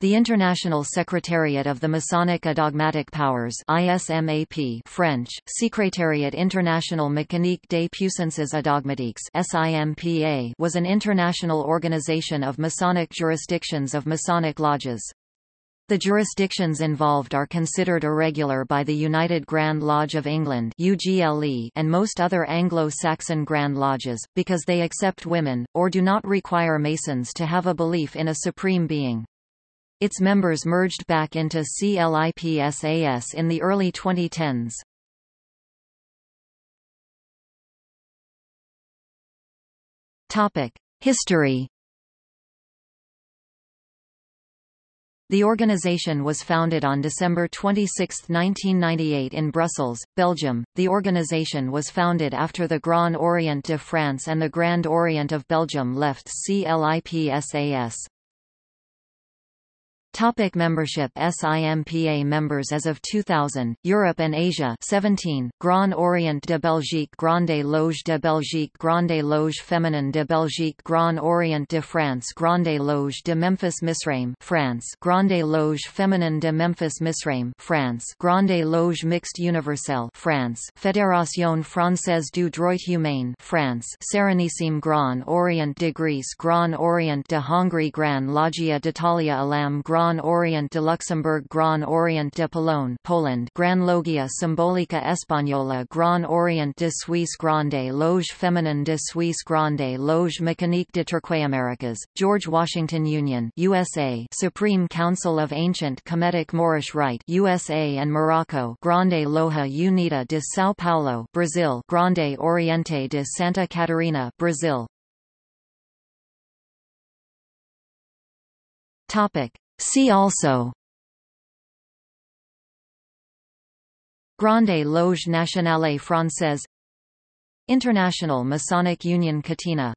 The International Secretariat of the Masonic Adogmatic Powers ISMAP French, Secrétariat International Maçonnique des Puissances Adogmatiques SIMPA was an international organization of Masonic jurisdictions of Masonic lodges. The jurisdictions involved are considered irregular by the United Grand Lodge of England UGLE and most other Anglo-Saxon Grand Lodges, because they accept women, or do not require Masons to have a belief in a supreme being. Its members merged back into CLIPSAS in the early 2010s. History The organization was founded on December 26, 1998 in Brussels, Belgium. The organization was founded after the Grand Orient de France and the Grand Orient of Belgium left CLIPSAS. Topic membership SIMPA members as of 2000, Europe and Asia 17, Grand Orient de Belgique Grande Loge de Belgique Grande Loge Féminine de Belgique Grand Orient de France Grande Loge de Memphis Misraim France Grande Loge Féminine de Memphis Misraim France Grande Loge Mixte Universelle France Fédération Française du Droit Humain France Serenissime Grand Orient de Greece Grand Orient de Hongrie Grand Loggia d'Italia Alam Grand Grand Orient de Luxembourg Grand Orient de Pologne Poland Gran Logia Simbolica Española Grand Orient de Suisse Grande Loge Féminine de Suisse Grande Loge Maçonnique de Turquoiameriques, George Washington Union USA Supreme Council of Ancient Kemetic Moorish Rite USA and Morocco Grande Loja Unida de São Paulo Brazil Grande Oriente de Santa Catarina Brazil. Topic See also. Grande Loge Nationale Française. International Masonic Union Catena